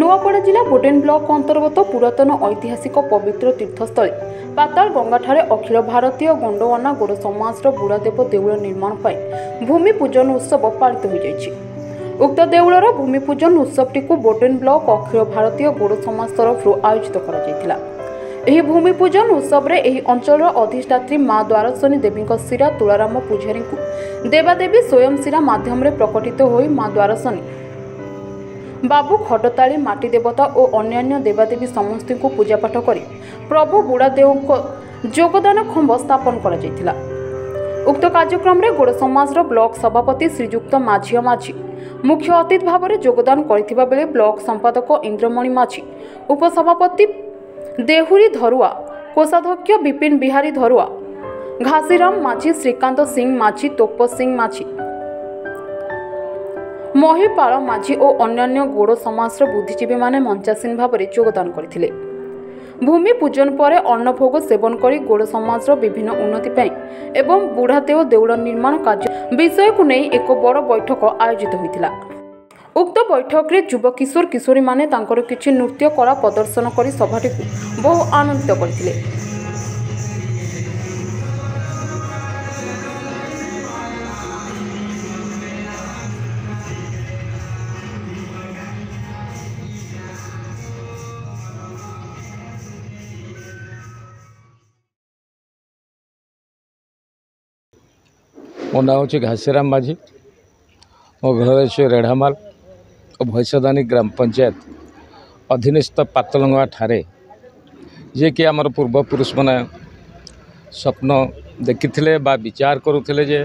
ନୂଆପଡ଼ା ଜିଲ୍ଲା ବୋଟେନ୍ ବ୍ଲକ ଅନ୍ତର୍ଗତ ପୁରାତନ ଐତିହାସିକ ପବିତ୍ର ତୀର୍ଥସ୍ଥଳୀ ପାତାଳ ଗଙ୍ଗାଠାରେ ଅଖିଳ ଭାରତୀୟ ଗଣ୍ଡୱାନା ଗୋଡ଼ ସମାଜର ବୁଢ଼ାଦେବ ଦେଉଳ ନିର୍ମାଣ ପାଇଁ ଭୂମି ପୂଜନ ଉତ୍ସବ ପାଳିତ ହୋଇଯାଇଛି ଉକ୍ତ ଦେଉଳର ଭୂମି ପୂଜନ ଉତ୍ସବଟିକୁ ବୋଟେନ୍ ବ୍ଲକ ଅଖିଳ ଭାରତୀୟ ଗୋଡ଼ ସମାଜ ତରଫରୁ ଆୟୋଜିତ କରାଯାଇଥିଲା ଏହି ଭୂମି ପୂଜନ ଉତ୍ସବରେ ଏହି ଅଞ୍ଚଳର ଅଧିଷ୍ଠାତ୍ରୀ ମା ଦ୍ୱାରସନୀ ଦେବୀଙ୍କ ଶିରା ତୁଳାରାମ ପୂଜାରୀଙ୍କୁ ଦେବାଦେବୀ ସ୍ୱୟଂ ଶିରା ମାଧ୍ୟମରେ ପ୍ରକଟିତ ହୋଇ ମା ଦ୍ୱାରସନୀ ବାବୁ ଖଟତାଳି ମାଟି ଦେବତା ଓ ଅନ୍ୟାନ୍ୟ ଦେବାଦେବୀ ସମସ୍ତଙ୍କୁ ପୂଜାପାଠ କରି ପ୍ରଭୁ ବୁଢ଼ାଦେଓଙ୍କ ଯୋଗଦାନ ଖମ୍ବ ସ୍ଥାପନ କରାଯାଇଥିଲା ଉକ୍ତ କାର୍ଯ୍ୟକ୍ରମରେ ଗୋଡ଼ ସମାଜର ବ୍ଲକ ସଭାପତି ଶ୍ରୀଯୁକ୍ତ ମାଝିଅ ମାଝି ମୁଖ୍ୟ ଅତିଥି ଭାବରେ ଯୋଗଦାନ କରିଥିବା ବେଳେ ବ୍ଲକ ସମ୍ପାଦକ ଇନ୍ଦ୍ରମଣି ମାଝି ଉପସଭାପତି ଦେହୁରୀ ଧରୁଆ କୋଷାଧ୍ୟକ୍ଷ ବିପିନ ବିହାରୀ ଧରୁଆ ଘାସିରାମ ମାଝି ଶ୍ରୀକାନ୍ତ ସିଂ ମାଝି ତୋପ ସିଂ ମାଝି ମହିପାଳ ମାଝି ଓ ଅନ୍ୟାନ୍ୟ ଗୋଡ଼ ସମାଜର ବୁଦ୍ଧିଜୀବୀମାନେ ମଞ୍ଚାସୀନ ଭାବରେ ଯୋଗଦାନ କରିଥିଲେ ଭୂମି ପୂଜନ ପରେ ଅନ୍ନଭୋଗ ସେବନ କରି ଗୋଡ଼ ସମାଜର ବିଭିନ୍ନ ଉନ୍ନତି ପାଇଁ ଏବଂ ବୁଢ଼ାଦେଓ ଦେଉଳ ନିର୍ମାଣ କାର୍ଯ୍ୟ ବିଷୟକୁ ନେଇ ଏକ ବଡ଼ ବୈଠକ ଆୟୋଜିତ ହୋଇଥିଲା ଉକ୍ତ ବୈଠକରେ ଯୁବ କିଶୋର କିଶୋରୀମାନେ ତାଙ୍କର କିଛି ନୃତ୍ୟ କଳା ପ୍ରଦର୍ଶନ କରି ସଭାଟିକୁ ବହୁ ଆନନ୍ଦିତ କରିଥିଲେ ମୋ ନାଁ ହେଉଛି ଘାସିରାମ ମାଝୀ ମୋ ଘର ଅଛି ରେଢ଼ାମାଲ ଓ ଭୈସଦାନୀ ଗ୍ରାମ ପଞ୍ଚାୟତ ଅଧୀନସ୍ଥ ପାତଲଙ୍ଗା ଠାରେ ଯିଏକି ଆମର ପୂର୍ବପୁରୁଷମାନେ ସ୍ୱପ୍ନ ଦେଖିଥିଲେ ବା ବିଚାର କରୁଥିଲେ ଯେ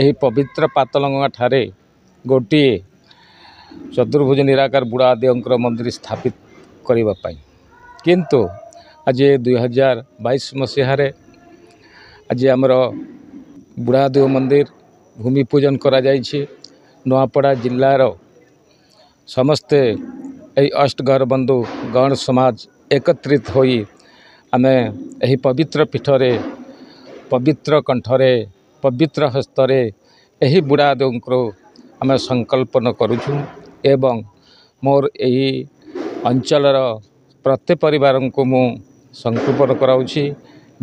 ଏହି ପବିତ୍ର ପାତଲଙ୍ଗା ଠାରେ ଗୋଟିଏ ଚତୁର୍ଭୁଜ ନିରାକାର ବୁଢ଼ା ଦେବଙ୍କର ମନ୍ଦିର ସ୍ଥାପିତ କରିବା ପାଇଁ କିନ୍ତୁ ଆଜି ଦୁଇ ହଜାର ବାଇଶ ମସିହାରେ ଆଜି ଆମର ବୁଢ଼ାଦେବ ମନ୍ଦିର ଭୂମି ପୂଜନ କରାଯାଇଛି ନୂଆପଡ଼ା ଜିଲ୍ଲାର ସମସ୍ତେ ଏହି ଅଷ୍ଟଗହର ବନ୍ଧୁ ଗଣ ସମାଜ ଏକତ୍ରିତ ହୋଇ ଆମେ ଏହି ପବିତ୍ର ପୀଠରେ ପବିତ୍ର କଣ୍ଠରେ ପବିତ୍ର ହସ୍ତରେ ଏହି ବୁଢ଼ାଦେବଙ୍କୁ ଆମେ ସଂକଳ୍ପନ କରୁଛୁ ଏବଂ ମୋର ଏହି ଅଞ୍ଚଳର ପ୍ରତ୍ୟେକ ପରିବାରଙ୍କୁ ମୁଁ ସଂକଳ୍ପନ କରାଉଛି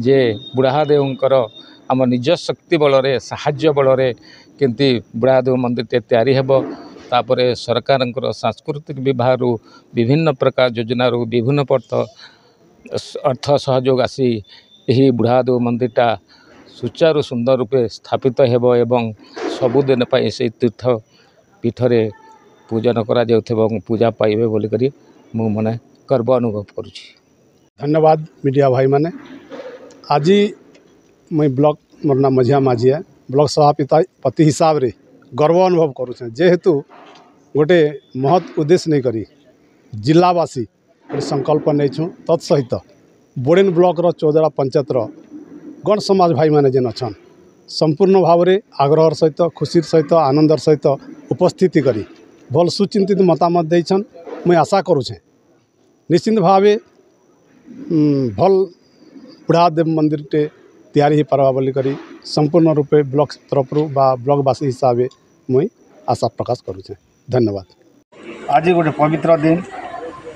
ଯେ ବୁଢ଼ାଦେବଙ୍କର ଆମ ନିଜ ଶକ୍ତି ବଳରେ ସାହାଯ୍ୟ ବଳରେ କେମିତି ବୁଢ଼ାଦେବ ମନ୍ଦିରଟେ ତିଆରି ହେବ ତାପରେ ସରକାରଙ୍କର ସାଂସ୍କୃତିକ ବିଭାଗରୁ ବିଭିନ୍ନ ପ୍ରକାର ଯୋଜନାରୁ ବିଭିନ୍ନ ପ୍ରତ ଅର୍ଥ ସହଯୋଗ ଆସି ଏହି ବୁଢ଼ାଦେବ ମନ୍ଦିରଟା ସୁଚାରୁ ସୁନ୍ଦର ରୂପେ ସ୍ଥାପିତ ହେବ ଏବଂ ସବୁଦିନ ପାଇଁ ସେଇ ତୀର୍ଥ ପୀଠରେ ପୂଜନ କରାଯାଉଥିବ ଏବଂ ପୂଜା ପାଇବେ ବୋଲିକରି ମୁଁ ମନେ ଗର୍ବ ଅନୁଭବ କରୁଛି ଧନ୍ୟବାଦ ମିଡ଼ିଆ ଭାଇମାନେ ଆଜି ମୁଇଁ ବ୍ଲକ୍ ମୋର ନାଁ ମଝିଆ ମାଝିଆ ବ୍ଲକ୍ ସଭାପତି ହିସାବରେ ଗର୍ବ ଅନୁଭବ କରୁଛେଁ ଯେହେତୁ ଗୋଟେ ମହତ୍ ଉଦ୍ଦେଶ୍ୟ ନେଇକରି ଜିଲ୍ଲାବାସୀ ଗୋଟେ ସଂକଳ୍ପ ନେଇଛୁଁ ତତ୍ ସହିତ ବୋଡ଼େନ୍ ବ୍ଲକ୍ର ଚୌଦରା ପଞ୍ଚାୟତର ଗଣ୍ ସମାଜ ଭାଇମାନେ ଯେନ୍ ଅଛନ୍ ସମ୍ପୂର୍ଣ୍ଣ ଭାବରେ ଆଗ୍ରହର ସହିତ ଖୁସିର ସହିତ ଆନନ୍ଦର ସହିତ ଉପସ୍ଥିତି କରି ଭଲ ସୁଚିନ୍ତିତ ମତାମତ ଦେଇଛନ୍ ମୁଇଁ ଆଶା କରୁଛେଁ ନିଶ୍ଚିନ୍ତ ଭାବେ ଭଲ ବୁଢ଼ାଦେବ ମନ୍ଦିରଟେ ତିଆରି ହେଇପାର୍ବା ବୋଲିକରି ସମ୍ପୂର୍ଣ୍ଣ ରୂପେ ବ୍ଲକ୍ ତରଫରୁ ବା ବ୍ଲକ୍ବାସୀ ହିସାବେ ମୁଇଁ ଆଶା ପ୍ରକାଶ କରୁଛେଁ ଧନ୍ୟବାଦ ଆଜି ଗୋଟେ ପବିତ୍ର ଦିନ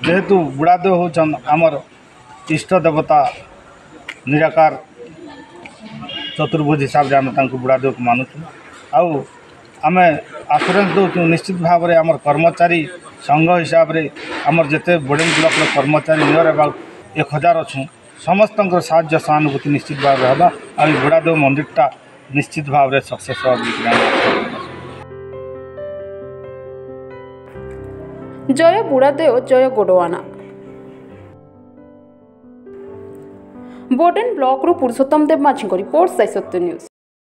ଯେହେତୁ ବୁଢ଼ାଦେବ ହେଉଛନ୍ ଆମର ଇଷ୍ଟ ଦେବତା ନିରାକାର ଚତୁର୍ଭୁଜ ହିସାବରେ ଆମେ ତାଙ୍କୁ ବୁଢ଼ାଦେବକୁ ମାନୁଛୁ ଆଉ ଆମେ ଆସୁରାନ୍ସ ଦେଉଛୁ ନିଶ୍ଚିତ ଭାବରେ ଆମର କର୍ମଚାରୀ ସଂଘ ହିସାବରେ ଆମର ଯେତେ ବୋର୍ଡ଼ିଂ ବ୍ଲକ୍ର କର୍ମଚାରୀ ନିୟର ଏବାଉଟ୍ ଏକ ହଜାର ଅଛୁ ସମସ୍ତଙ୍କର ସାହାଯ୍ୟ ସହାନୁଭୂତି ନିଶ୍ଚିତ ଭାବରେ ହେବା ଆଉ ଏଇ ବୁଢ଼ାଦେବ ମନ୍ଦିରଟା ନିଶ୍ଚିତ ଭାବରେ ସକ୍ସେସ୍ ହେବ ଜୟ ବୁଡ଼ାଦେଓ ଜୟ ଗୋଡ଼ୱାନା ବୋର୍ଡେନ୍ ବ୍ଲକରୁ ପୁରୁଷୋତ୍ତମ ଦେବ ମାଝୀଙ୍କ ରିପୋର୍ଟ ସାଇସତ୍ୟ ନ୍ୟୁଜ୍